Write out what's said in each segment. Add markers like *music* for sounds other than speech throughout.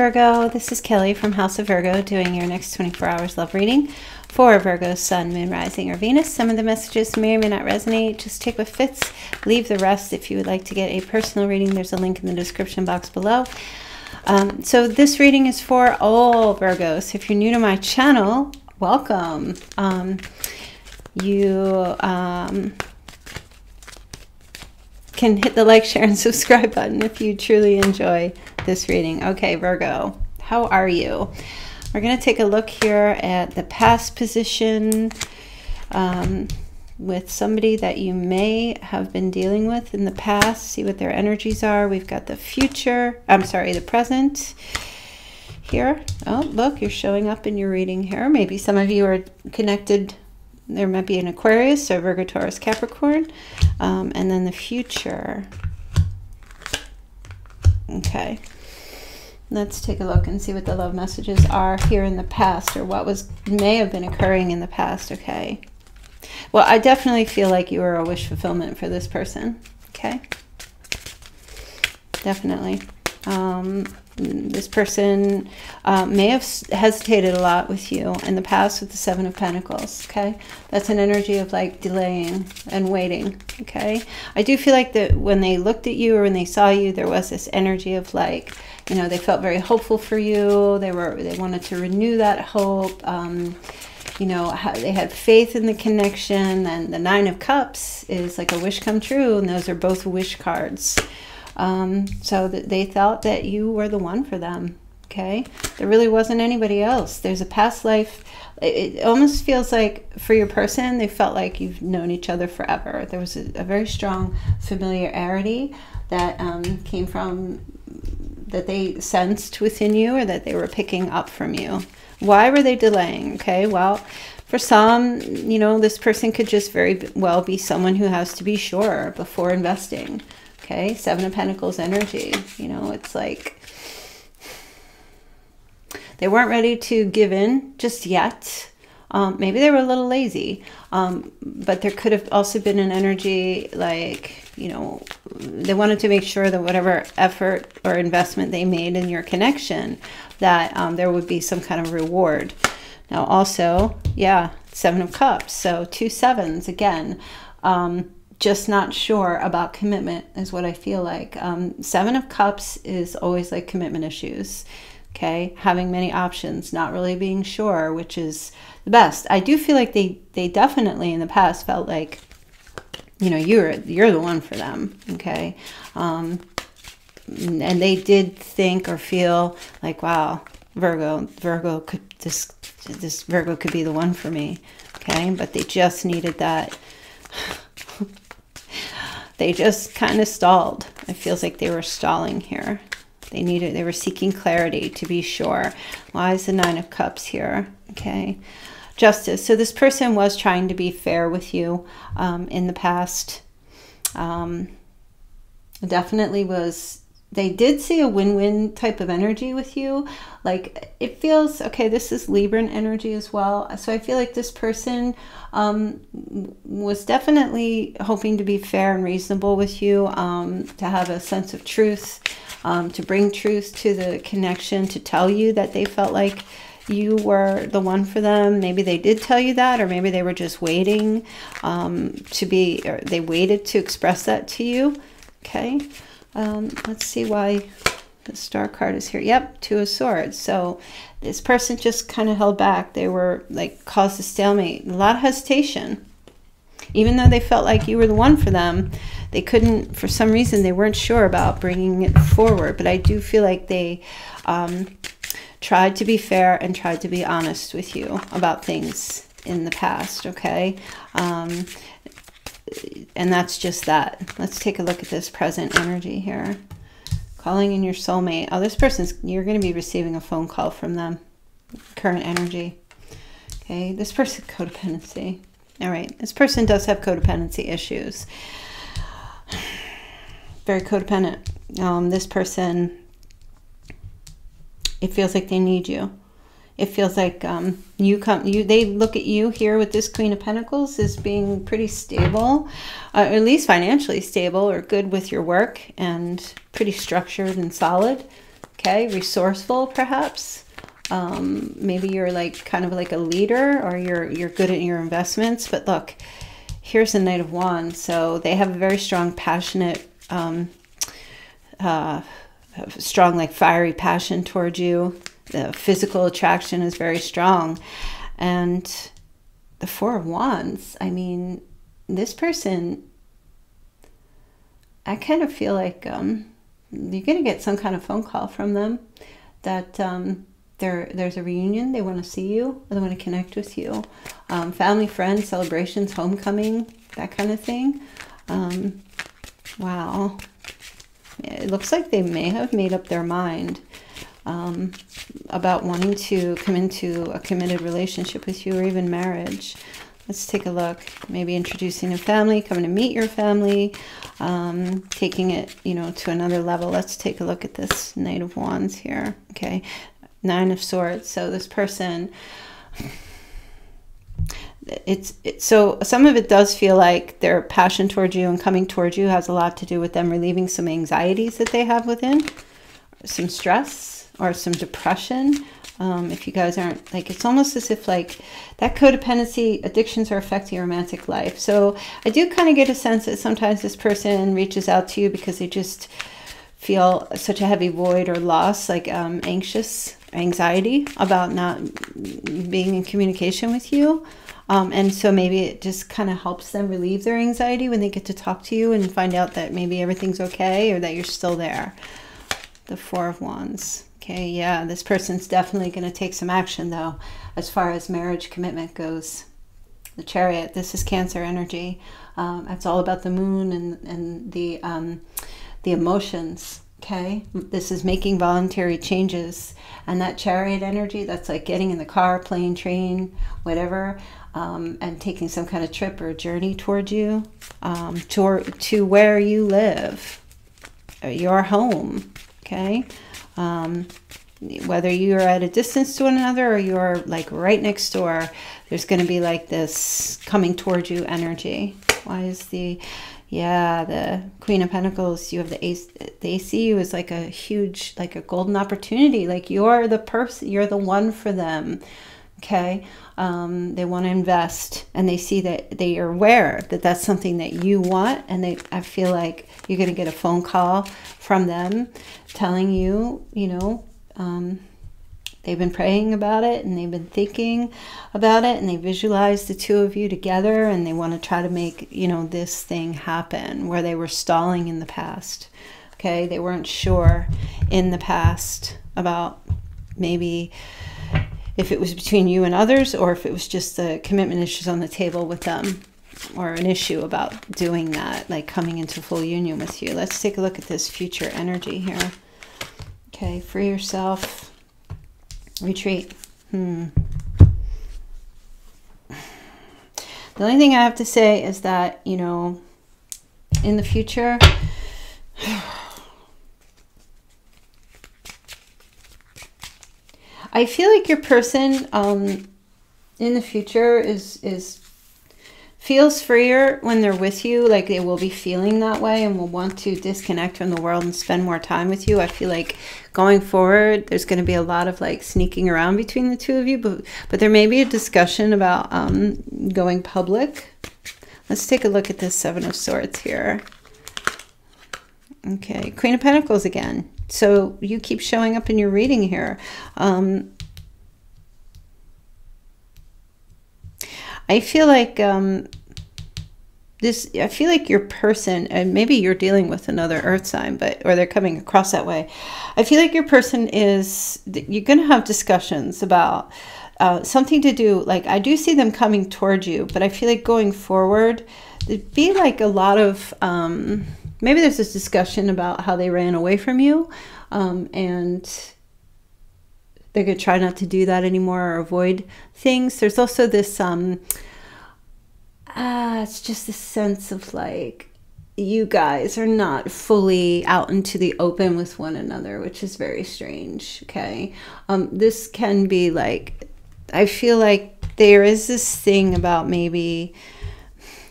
Virgo, this is Kelly from House of Virgo doing your next 24 hours love reading for Virgo, Sun, Moon, Rising, or Venus. Some of the messages may or may not resonate. Just take what fits, leave the rest. If you would like to get a personal reading, there's a link in the description box below. Um, so this reading is for all Virgos. If you're new to my channel, welcome. Um, you um, can hit the like, share, and subscribe button if you truly enjoy this reading. Okay, Virgo, how are you? We're going to take a look here at the past position um, with somebody that you may have been dealing with in the past. See what their energies are. We've got the future. I'm sorry, the present here. Oh, look, you're showing up in your reading here. Maybe some of you are connected there might be an Aquarius, or Virgo, Taurus, Capricorn, um, and then the future. Okay. Let's take a look and see what the love messages are here in the past or what was may have been occurring in the past. Okay. Well, I definitely feel like you are a wish fulfillment for this person. Okay. Definitely. Um, this person uh, may have hesitated a lot with you in the past with the Seven of Pentacles, okay? That's an energy of like delaying and waiting, okay? I do feel like that when they looked at you or when they saw you, there was this energy of like, you know, they felt very hopeful for you. They were, they wanted to renew that hope. Um, you know, they had faith in the connection. And the Nine of Cups is like a wish come true. And those are both wish cards. Um, so that they thought that you were the one for them. Okay. There really wasn't anybody else. There's a past life. It almost feels like for your person, they felt like you've known each other forever. There was a, a very strong familiarity that um, came from that they sensed within you or that they were picking up from you. Why were they delaying? Okay, well, for some, you know, this person could just very well be someone who has to be sure before investing. Okay, Seven of Pentacles energy. You know, it's like they weren't ready to give in just yet. Um, maybe they were a little lazy, um, but there could have also been an energy like, you know, they wanted to make sure that whatever effort or investment they made in your connection, that um, there would be some kind of reward. Now, also, yeah, Seven of Cups. So two sevens again. Um, just not sure about commitment is what I feel like. Um, seven of Cups is always like commitment issues. Okay, having many options, not really being sure, which is the best. I do feel like they they definitely in the past felt like, you know, you're you're the one for them. Okay, um, and they did think or feel like, wow, Virgo, Virgo could this this Virgo could be the one for me. Okay, but they just needed that they just kind of stalled. It feels like they were stalling here. They needed, they were seeking clarity to be sure. Why is the Nine of Cups here? Okay. Justice. So this person was trying to be fair with you um, in the past. Um, definitely was they did see a win-win type of energy with you. Like it feels okay this is libran energy as well. So i feel like this person um, was definitely hoping to be fair and reasonable with you um, to have a sense of truth um, to bring truth to the connection to tell you that they felt like you were the one for them. Maybe they did tell you that or maybe they were just waiting um, to be or they waited to express that to you. Okay um, let's see why the star card is here. Yep, two of swords. So this person just kind of held back. They were like caused a stalemate. A lot of hesitation. Even though they felt like you were the one for them, they couldn't, for some reason, they weren't sure about bringing it forward. But I do feel like they um, tried to be fair and tried to be honest with you about things in the past, okay? Um, and that's just that. Let's take a look at this present energy here. Calling in your soulmate. Oh, this person's, you're going to be receiving a phone call from them. Current energy. Okay, this person, codependency. All right, this person does have codependency issues. *sighs* Very codependent. Um, this person, it feels like they need you it feels like um, you come you they look at you here with this queen of pentacles as being pretty stable uh, at least financially stable or good with your work and pretty structured and solid Okay, resourceful perhaps. Um, maybe you're like kind of like a leader or you're you're good at your investments. But look, here's the Knight of Wands. So they have a very strong, passionate, um, uh, strong like fiery passion towards you. The physical attraction is very strong, and the Four of Wands. I mean, this person. I kind of feel like um, you're going to get some kind of phone call from them that um, there there's a reunion they want to see you they want to connect with you um, family friends celebrations homecoming that kind of thing um, wow it looks like they may have made up their mind um, about wanting to come into a committed relationship with you or even marriage. Let's take a look. Maybe introducing a family coming to meet your family um, taking it you know to another level. Let's take a look at this knight of wands here okay? Nine of swords. So this person it's it, so some of it does feel like their passion towards you and coming towards you has a lot to do with them relieving some anxieties that they have within some stress or some depression um, if you guys aren't like it's almost as if like that codependency addictions are affecting your romantic life so i do kind of get a sense that sometimes this person reaches out to you because they just feel such a heavy void or loss like um, anxious anxiety about not being in communication with you. Um, and so maybe it just kind of helps them relieve their anxiety when they get to talk to you and find out that maybe everything's okay or that you're still there. The Four of Wands. Okay, yeah, this person's definitely going to take some action though, as far as marriage commitment goes. The Chariot, this is Cancer energy. Um, it's all about the moon and, and the, um, the emotions Okay, this is making voluntary changes. And that chariot energy, that's like getting in the car, plane, train, whatever, um, and taking some kind of trip or journey towards you, um, to, to where you live, uh, your home. Okay, um, whether you're at a distance to one another or you're like right next door, there's going to be like this coming towards you energy. Why is the yeah, the Queen of Pentacles, you have the ace. They see you as like a huge, like a golden opportunity. Like you're the person, you're the one for them. Okay. Um, they want to invest and they see that they are aware that that's something that you want. And they, I feel like you're going to get a phone call from them telling you, you know, um, they've been praying about it and they've been thinking about it and they visualize the two of you together and they want to try to make you know this thing happen where they were stalling in the past okay they weren't sure in the past about maybe if it was between you and others or if it was just the commitment issues on the table with them or an issue about doing that like coming into full union with you let's take a look at this future energy here okay free yourself Retreat. Hmm. The only thing I have to say is that, you know, in the future, I feel like your person um, in the future is is feels freer when they're with you like they will be feeling that way and will want to disconnect from the world and spend more time with you. I feel like going forward there's going to be a lot of like sneaking around between the two of you but but there may be a discussion about um, going public. Let's take a look at this seven of swords here. Okay queen of pentacles again so you keep showing up in your reading here um, I feel like um, this. I feel like your person, and maybe you're dealing with another Earth sign, but or they're coming across that way. I feel like your person is. You're going to have discussions about. Uh, something to do like I do see them coming towards you, but I feel like going forward, there'd be like a lot of um, maybe there's this discussion about how they ran away from you, um, and they're going to try not to do that anymore or avoid things. There's also this, um, uh, it's just a sense of like, you guys are not fully out into the open with one another, which is very strange. Okay. Um, this can be like, I feel like there is this thing about maybe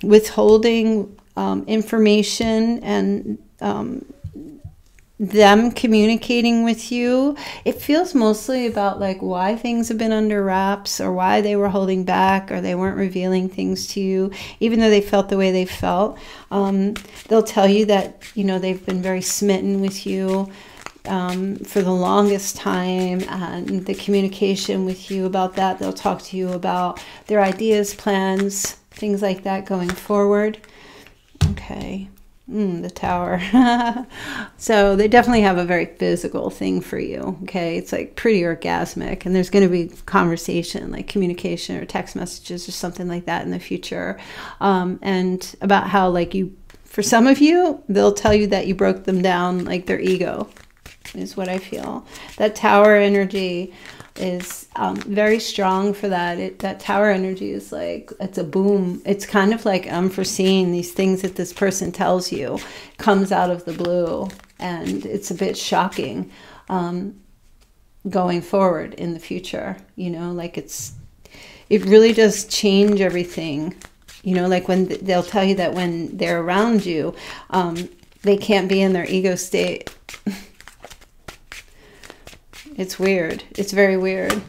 withholding um, information and um, them communicating with you, it feels mostly about like why things have been under wraps or why they were holding back or they weren't revealing things to you, even though they felt the way they felt. Um, they'll tell you that, you know, they've been very smitten with you. Um, for the longest time and the communication with you about that. They'll talk to you about their ideas, plans, things like that going forward. Okay. Mm, the tower. *laughs* so they definitely have a very physical thing for you. Okay. It's like pretty orgasmic. And there's going to be conversation, like communication or text messages or something like that in the future. Um, and about how, like, you, for some of you, they'll tell you that you broke them down, like their ego, is what I feel. That tower energy is um, very strong for that. It, that tower energy is like it's a boom. It's kind of like unforeseen. These things that this person tells you comes out of the blue, and it's a bit shocking um, going forward in the future. You know, like it's it really does change everything. You know, like when they'll tell you that when they're around you, um, they can't be in their ego state. *laughs* It's weird. It's very weird.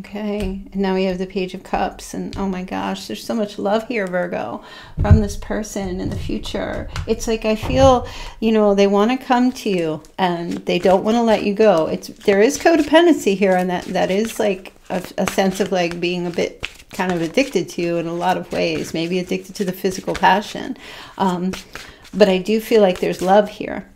Okay, and now we have the Page of Cups, and oh my gosh, there's so much love here, Virgo, from this person in the future. It's like I feel, you know, they want to come to you, and they don't want to let you go. It's there is codependency here, and that that is like a, a sense of like being a bit kind of addicted to you in a lot of ways, maybe addicted to the physical passion. Um, but I do feel like there's love here.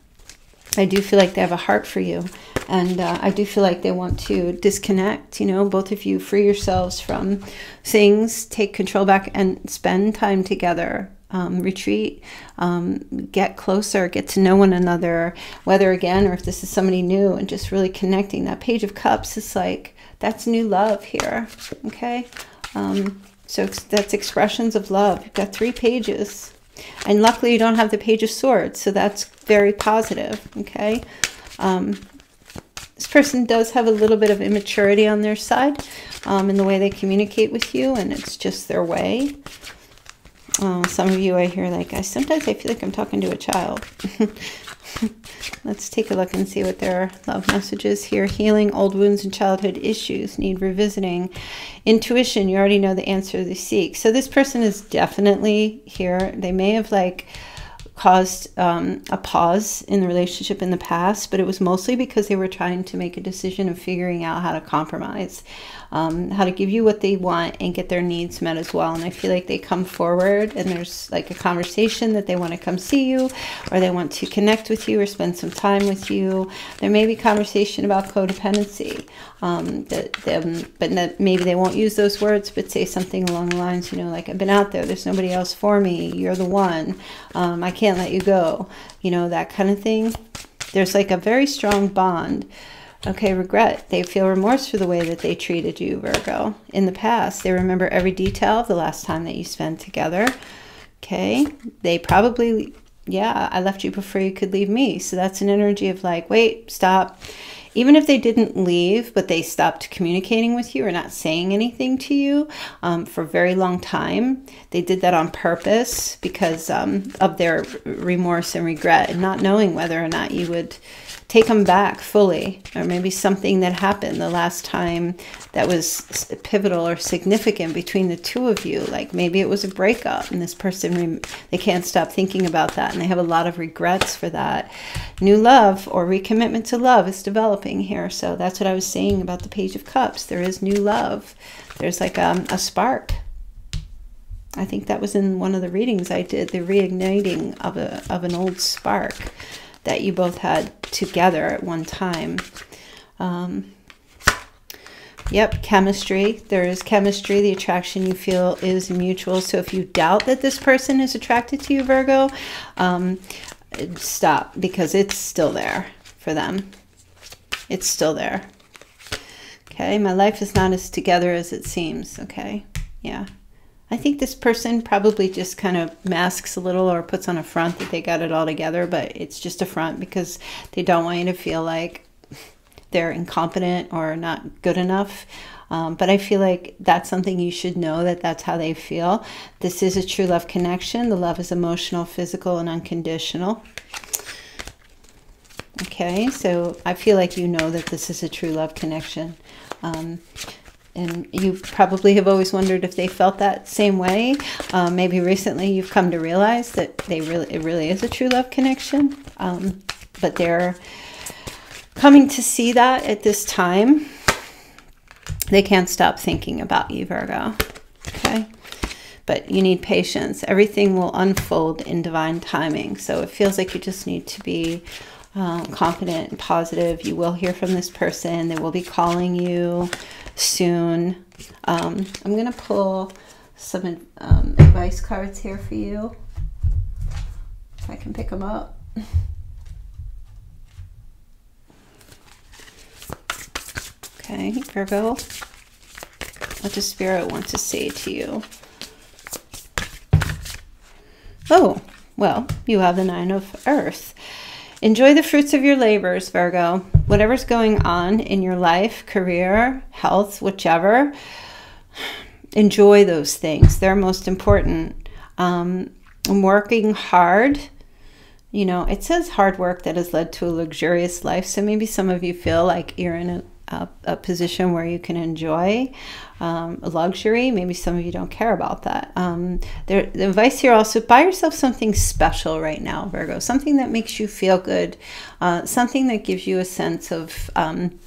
I do feel like they have a heart for you and uh, I do feel like they want to disconnect. You know, both of you free yourselves from things, take control back, and spend time together. Um, retreat, um, get closer, get to know one another, whether again or if this is somebody new, and just really connecting. That Page of Cups is like that's new love here. Okay, um, so that's expressions of love. You've got three pages. And luckily, you don't have the Page of Swords, so that's very positive. Okay, um, this person does have a little bit of immaturity on their side um, in the way they communicate with you, and it's just their way. Uh, some of you I hear like, I sometimes I feel like I'm talking to a child. *laughs* Let's take a look and see what their love messages here. Healing old wounds and childhood issues need revisiting. Intuition, you already know the answer they seek. So this person is definitely here. They may have like caused um, a pause in the relationship in the past, but it was mostly because they were trying to make a decision of figuring out how to compromise um, how to give you what they want and get their needs met as well. And I feel like they come forward and there's like a conversation that they want to come see you or they want to connect with you or spend some time with you. There may be conversation about codependency. Um, that them, but that maybe they won't use those words, but say something along the lines, you know, like I've been out there, there's nobody else for me, you're the one, um, I can't let you go, you know, that kind of thing. There's like a very strong bond Okay, regret. They feel remorse for the way that they treated you, Virgo. In the past, they remember every detail of the last time that you spent together. Okay, they probably, yeah, I left you before you could leave me. So that's an energy of like, wait, stop. Even if they didn't leave, but they stopped communicating with you or not saying anything to you um, for a very long time, they did that on purpose because um, of their remorse and regret and not knowing whether or not you would take them back fully, or maybe something that happened the last time that was pivotal or significant between the two of you. Like maybe it was a breakup, and this person they can't stop thinking about that, and they have a lot of regrets for that. New love or recommitment to love is developing here. So that's what I was saying about the Page of Cups. There is new love. There's like um, a spark. I think that was in one of the readings I did, the reigniting of a of an old spark that you both had together at one time. Um, Yep, chemistry. There is chemistry. The attraction you feel is mutual. So if you doubt that this person is attracted to you, Virgo, um, stop because it's still there for them. It's still there. Okay, my life is not as together as it seems. Okay, yeah. I think this person probably just kind of masks a little or puts on a front that they got it all together, but it's just a front because they don't want you to feel like they're incompetent or not good enough. Um, but I feel like that's something you should know that that's how they feel. This is a true love connection. The love is emotional, physical, and unconditional. Okay, so I feel like you know that this is a true love connection. Um, and you probably have always wondered if they felt that same way. Um, maybe recently you've come to realize that they really it really is a true love connection. Um, but they're coming to see that at this time. They can't stop thinking about you, Virgo. Okay. But you need patience. Everything will unfold in divine timing. So it feels like you just need to be um, confident and positive. You will hear from this person. They will be calling you soon. Um, I'm going to pull some um, advice cards here for you. If I can pick them up. *laughs* Okay, Virgo, what does Spirit want to say to you? Oh, well, you have the Nine of Earth. Enjoy the fruits of your labors, Virgo. Whatever's going on in your life, career, health, whichever, enjoy those things. They're most important. Um, I'm working hard. You know, it says hard work that has led to a luxurious life. So maybe some of you feel like you're in a a, a position where you can enjoy um, luxury. Maybe some of you don't care about that. Um, there, the advice here also buy yourself something special right now, Virgo, something that makes you feel good, uh, something that gives you a sense of. Um,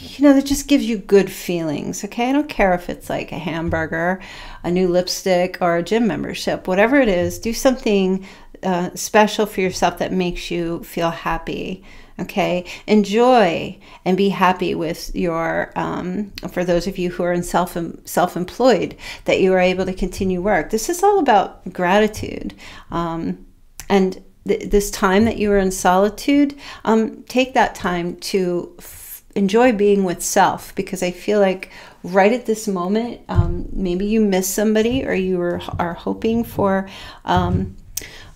you know, that just gives you good feelings. Okay. I don't care if it's like a hamburger, a new lipstick, or a gym membership, whatever it is, do something uh, special for yourself that makes you feel happy okay? Enjoy and be happy with your um, for those of you who are in self self-employed that you are able to continue work. This is all about gratitude um, and th this time that you are in solitude um, take that time to enjoy being with self because i feel like right at this moment um, maybe you miss somebody or you are, are hoping for um,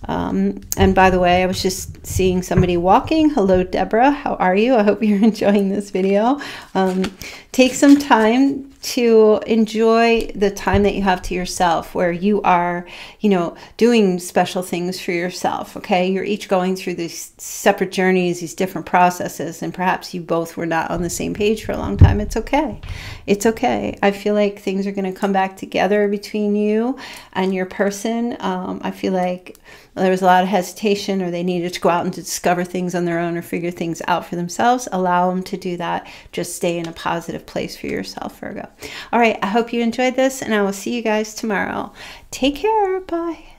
um, and by the way, I was just seeing somebody walking. Hello, Deborah. How are you? I hope *laughs* you're enjoying this video. Um, take some time to enjoy the time that you have to yourself where you are, you know, doing special things for yourself. Okay. You're each going through these separate journeys, these different processes, and perhaps you both were not on the same page for a long time. It's okay. It's okay. I feel like things are going to come back together between you and your person. Um, I feel like there was a lot of hesitation or they needed to go out and discover things on their own or figure things out for themselves, allow them to do that. Just stay in a positive place for yourself, Virgo. All right, I hope you enjoyed this and I will see you guys tomorrow. Take care. Bye.